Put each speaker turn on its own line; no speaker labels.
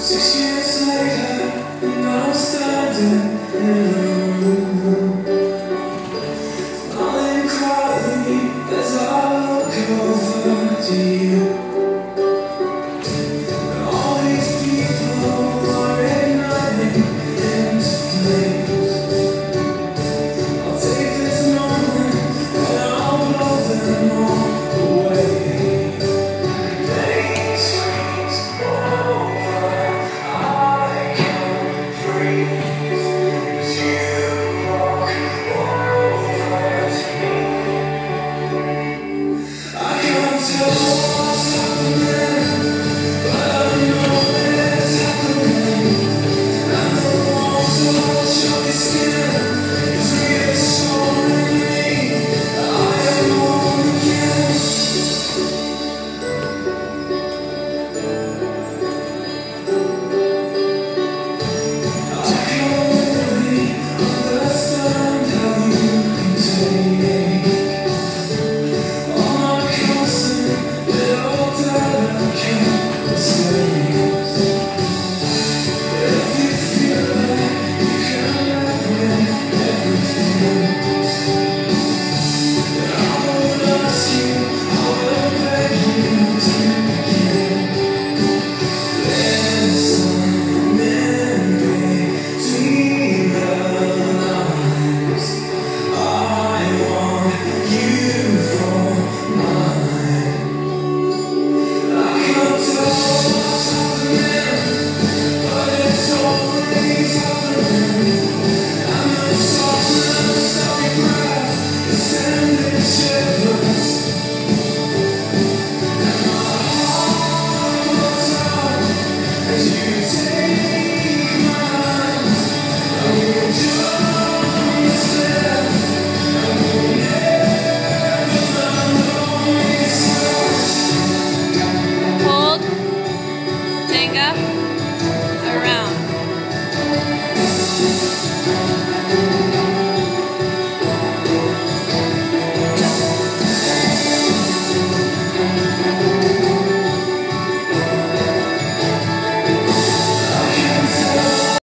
Six years later, and I'm standing in the room. Smiling quietly as I look over to you.